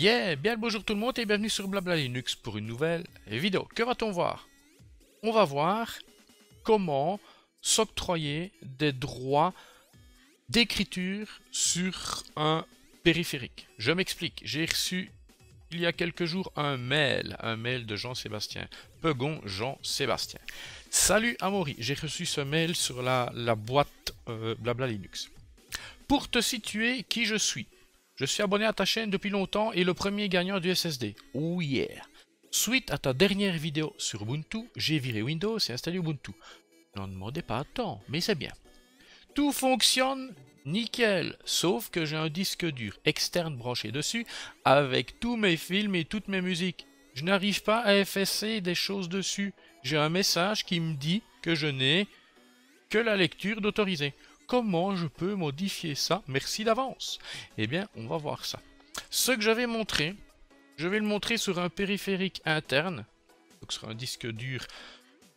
Yeah, bien le bonjour tout le monde et bienvenue sur Blabla Linux pour une nouvelle vidéo. Que va-t-on voir? On va voir comment s'octroyer des droits d'écriture sur un périphérique. Je m'explique, j'ai reçu il y a quelques jours un mail, un mail de Jean-Sébastien, Pegon Jean-Sébastien. Salut Amaury, j'ai reçu ce mail sur la, la boîte euh, Blabla Linux. Pour te situer qui je suis, je suis abonné à ta chaîne depuis longtemps et le premier gagnant du SSD. Oh yeah Suite à ta dernière vidéo sur Ubuntu, j'ai viré Windows et installé Ubuntu. N'en demandez pas tant, mais c'est bien. Tout fonctionne nickel, sauf que j'ai un disque dur externe branché dessus avec tous mes films et toutes mes musiques. Je n'arrive pas à effacer des choses dessus. J'ai un message qui me dit que je n'ai que la lecture d'autoriser. Comment je peux modifier ça Merci d'avance. Eh bien, on va voir ça. Ce que j'avais montré, je vais le montrer sur un périphérique interne, donc sur un disque dur,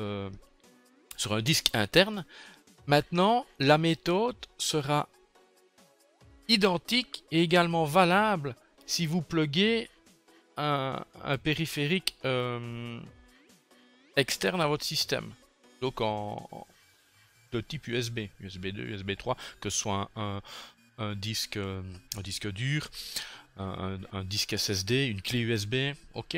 euh, sur un disque interne. Maintenant, la méthode sera identique et également valable si vous pluguez un, périphérique euh, externe à votre système. Donc en, de type USB, USB 2, USB 3, que ce soit un, disque, dur, un, disque SSD, une clé USB, ok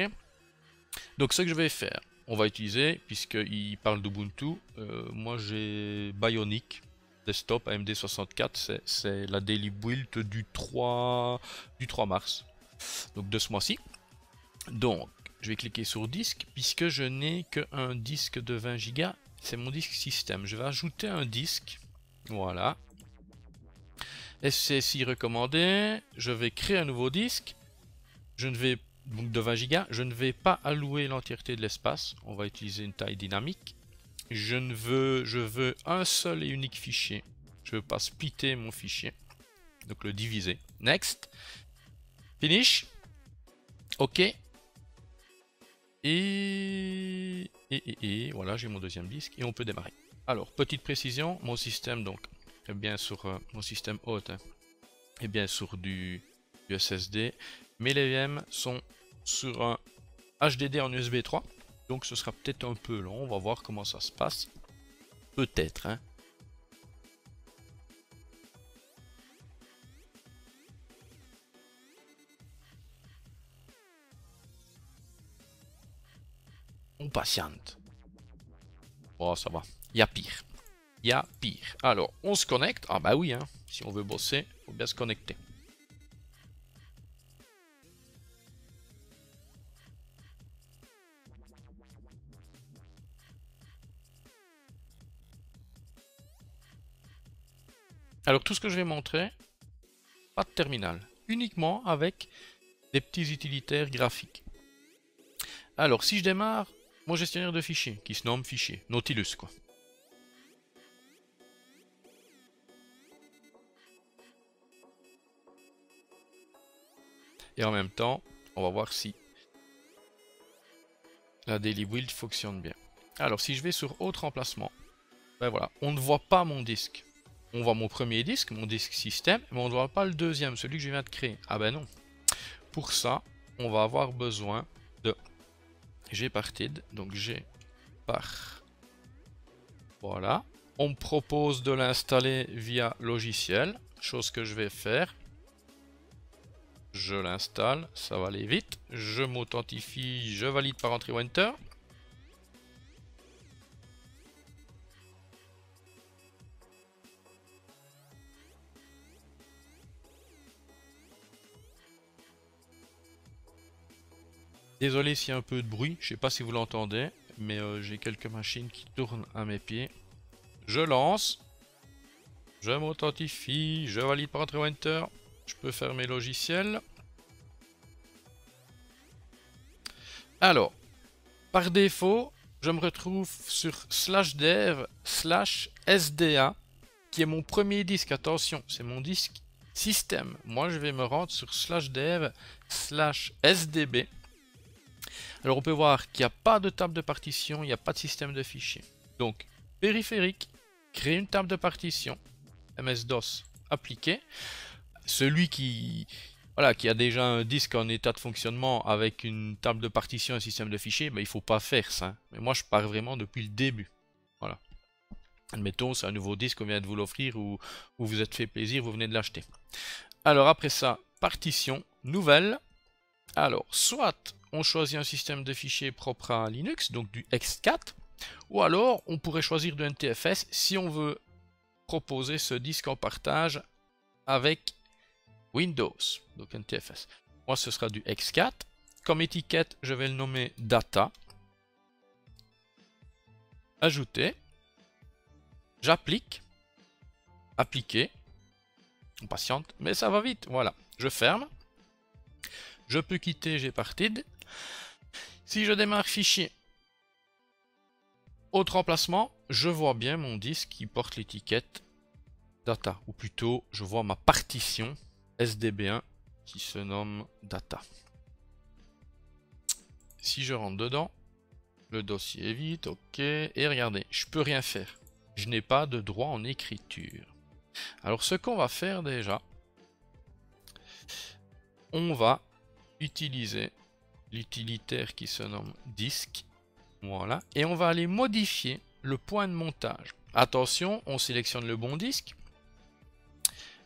Donc ce que je vais faire, on va utiliser, puisqu'il parle d'Ubuntu, euh, moi j'ai Bionic, desktop AMD64, c'est la daily build du 3, du 3 mars, donc de ce mois-ci. Donc, je vais cliquer sur disque, puisque je n'ai qu'un disque de 20 Go c'est mon disque système. Je vais ajouter un disque. Voilà. SCSI recommandé. Je vais créer un nouveau disque. Je ne vais donc de 20 Go. Je ne vais pas allouer l'entièreté de l'espace. On va utiliser une taille dynamique. Je veux, je veux un seul et unique fichier. Je ne veux pas splitter mon fichier. Donc le diviser. Next. Finish. OK. Et et, voilà, j'ai mon deuxième disque et on peut démarrer. Alors, petite précision, mon système donc est bien sur euh, mon système hôte hein, est bien sur du, SSD, mais les VM sont sur un HDD en USB 3, donc ce sera peut-être un peu long, on va voir comment ça se passe. Peut-être, hein. Patiente. Oh, ça va. Il y a pire. Il y a pire. Alors, on se connecte. Ah bah oui, hein. Si on veut bosser, faut bien se connecter. Alors tout ce que je vais montrer, pas de terminal, uniquement avec des petits utilitaires graphiques. Alors si je démarre mon gestionnaire de fichiers, qui se nomme fichier, Nautilus quoi. Et en même temps, on va voir si la daily build fonctionne bien. Alors si je vais sur autre emplacement, ben voilà, on ne voit pas mon disque. On voit mon premier disque, mon disque système, mais on ne voit pas le deuxième, celui que je viens de créer. Ah ben non. Pour ça, on va avoir besoin de j'ai parted, donc j'ai par. Voilà. On me propose de l'installer via logiciel, chose que je vais faire. Je l'installe, ça va aller vite. Je m'authentifie, je valide par entrée ou. Désolé s'il y a un peu de bruit, je sais pas si vous l'entendez, mais euh, j'ai quelques machines qui tournent à mes pieds. Je lance. Je m'authentifie, je valide par entrer Enter. Je peux faire mes logiciels. Alors, par défaut, je me retrouve sur slash dev slash sda, qui est mon premier disque. Attention, c'est mon disque système. Moi, je vais me rendre sur slash dev slash sdb. Alors on peut voir qu'il n'y a pas de table de partition, il n'y a pas de système de fichiers. Donc, périphérique, créer une table de partition, MS-DOS appliqué. Celui qui, voilà, qui a déjà un disque en état de fonctionnement avec une table de partition, un système de fichiers, ben, il faut pas faire ça. Mais moi, je pars vraiment depuis le début. Voilà. Admettons, c'est un nouveau disque, on vient de vous l'offrir ou, ou vous êtes fait plaisir, vous venez de l'acheter. Alors après ça, partition, nouvelle. Alors, soit on choisit un système de fichiers propre à Linux, donc du X4, ou alors on pourrait choisir du NTFS si on veut proposer ce disque en partage avec Windows, donc NTFS. Moi, ce sera du X4. Comme étiquette, je vais le nommer Data. Ajouter. J'applique. Appliquer. On patiente, mais ça va vite. Voilà, je ferme. Je peux quitter Gparted. Si je démarre fichier, autre emplacement, je vois bien mon disque qui porte l'étiquette data, ou plutôt je vois ma partition SDB1 qui se nomme data. Si je rentre dedans, le dossier est vide, ok, et regardez, je peux rien faire. Je n'ai pas de droit en écriture. Alors ce qu'on va faire déjà, on va utiliser l'utilitaire qui se nomme disque. Voilà. Et on va aller modifier le point de montage. Attention, on sélectionne le bon disque.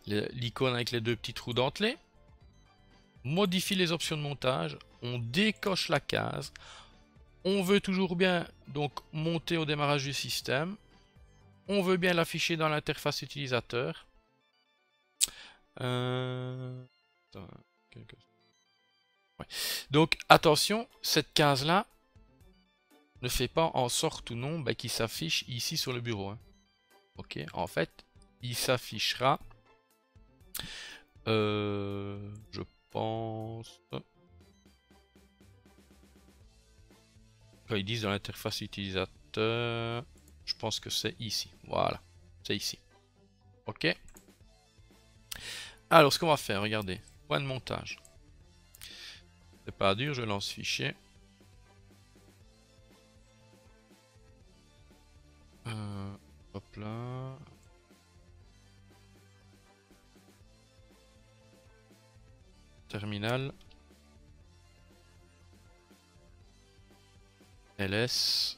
L'icône avec les deux petits trous dentelés. Modifie les options de montage. On décoche la case. On veut toujours bien donc monter au démarrage du système. On veut bien l'afficher dans l'interface utilisateur. Euh, donc attention, cette case-là ne fait pas en sorte ou non bah, qu'il s'affiche ici sur le bureau. Hein. Ok, en fait, il s'affichera, euh, je pense, quand ils disent dans l'interface utilisateur, je pense que c'est ici. Voilà. C'est ici. Ok. Alors, ce qu'on va faire, regardez. Point de montage. C'est pas dur, je lance fichier. Euh, hop là. Terminal. ls.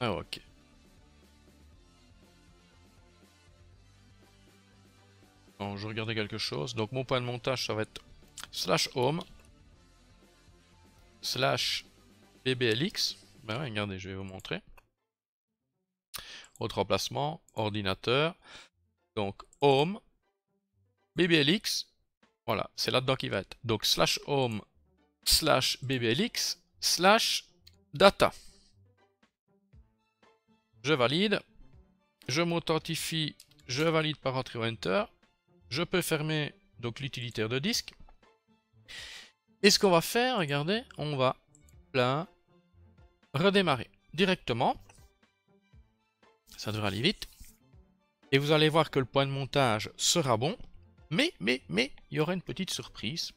Ah ok. Bon, je regardais quelque chose. Donc mon point de montage, ça va être slash home slash bblx. Ben regardez, je vais vous montrer. Autre emplacement, ordinateur. Donc home, bblx. Voilà, c'est là-dedans qu'il va être. Donc slash home slash bblx slash data. Je valide. Je m'authentifie. Je valide par entrée ou enter. Je peux fermer donc l'utilitaire de disque. Et ce qu'on va faire, regardez, on va là redémarrer directement. Ça devrait aller vite. Et vous allez voir que le point de montage sera bon. Mais, mais, mais, il y aura une petite surprise.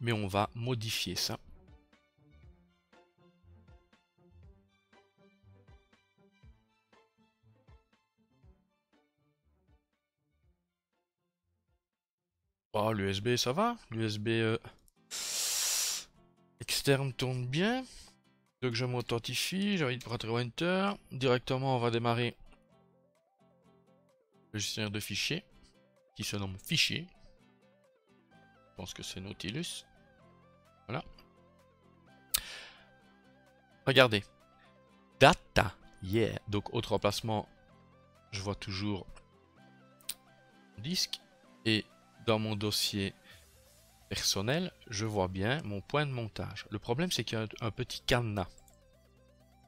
Mais on va modifier ça. Oh, l'USB ça va? L'USB euh, externe tourne bien. Donc je m'authentifie, j'ai envie de prendre Enter. Directement on va démarrer le gestionnaire de fichiers qui se nomme fichier. Je pense que c'est Nautilus. Voilà. Regardez. Data. Yeah. Donc autre emplacement, je vois toujours disque et dans mon dossier personnel, je vois bien mon point de montage. Le problème, c'est qu'il y a un, petit cadenas.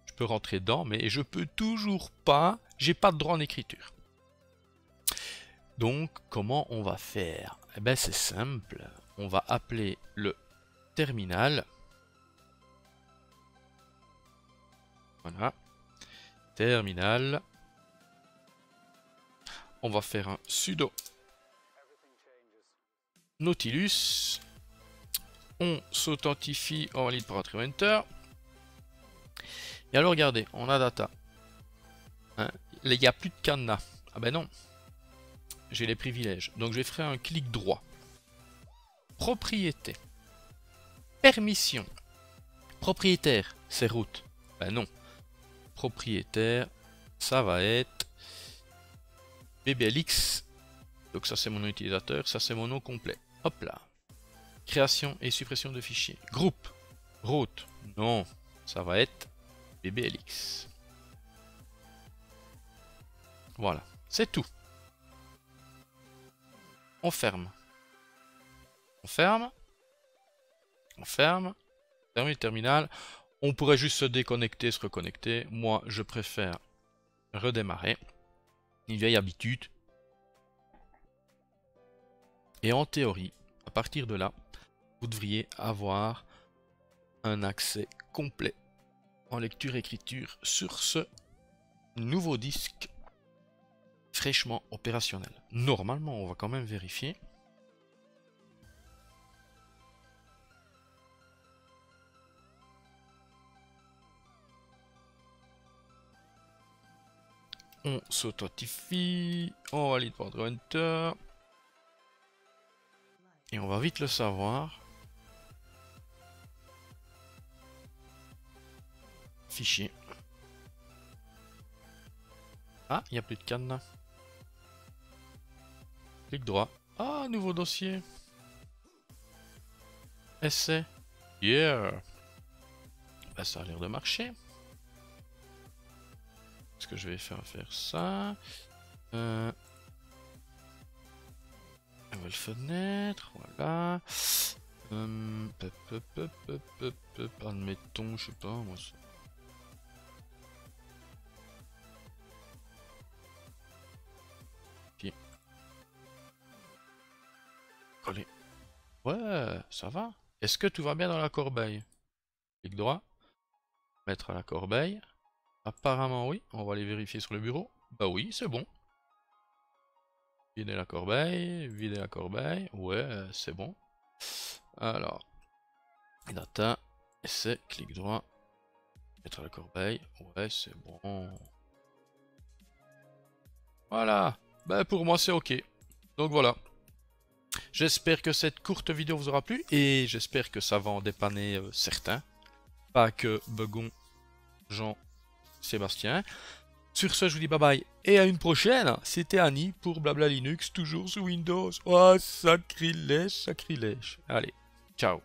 Je peux rentrer dedans, mais je peux toujours pas, j'ai pas de droit en écriture. Donc, comment on va faire? Eh bien, c'est simple. On va appeler le terminal. Voilà. Terminal. On va faire un sudo Nautilus. On s'authentifie, en valide par entrer enter. Et alors regardez, on a data. Hein, il n'y a plus de cadenas. Ah ben non. j'ai les privilèges. Donc je vais faire un clic droit. Propriété. Permission. Propriétaire, c'est route. Ben non. Propriétaire, ça va être BBLX. Donc ça c'est mon utilisateur, ça c'est mon nom complet. Hop là. Création et suppression de fichiers. Groupe. Route. Non. Ça va être BBLX. Voilà. C'est tout. On ferme. On ferme. On ferme. Termine le terminal. On pourrait juste se déconnecter, se reconnecter. Moi, je préfère redémarrer. Une vieille habitude. Et en théorie, à partir de là, vous devriez avoir un accès complet en lecture-écriture sur ce nouveau disque fraîchement opérationnel. Normalement, on va quand même vérifier. On s'authentifier, on valide Hunter. Et on va vite le savoir. Fichier. Ah, il n'y a plus de canne. Clic droit. Ah, nouveau dossier. Essai. Yeah. Bah, ça a l'air de marcher. Est-ce que je vais faire faire ça? Euh... Fenêtre, voilà. Euh... Admettons, je sais pas, moi ça. Ouais, ça va. Est-ce que tout va bien dans la corbeille? Clic droit. Mettre à la corbeille. Apparemment oui. On va aller vérifier sur le bureau. Bah oui, c'est bon. Vider la corbeille. Vider la corbeille. Ouais, c'est bon. Alors. Data. Essai. Clic droit. Mettre la corbeille. Ouais, c'est bon. Voilà. Bah pour moi c'est ok. Donc voilà. J'espère que cette courte vidéo vous aura plu et j'espère que ça va en dépanner euh, certains. Pas que Begon, Jean, Sébastien. Sur ce, je vous dis bye bye et à une prochaine. C'était Annie pour Blabla Linux, toujours sous Windows. Oh, sacrilège, sacrilège. Allez, ciao.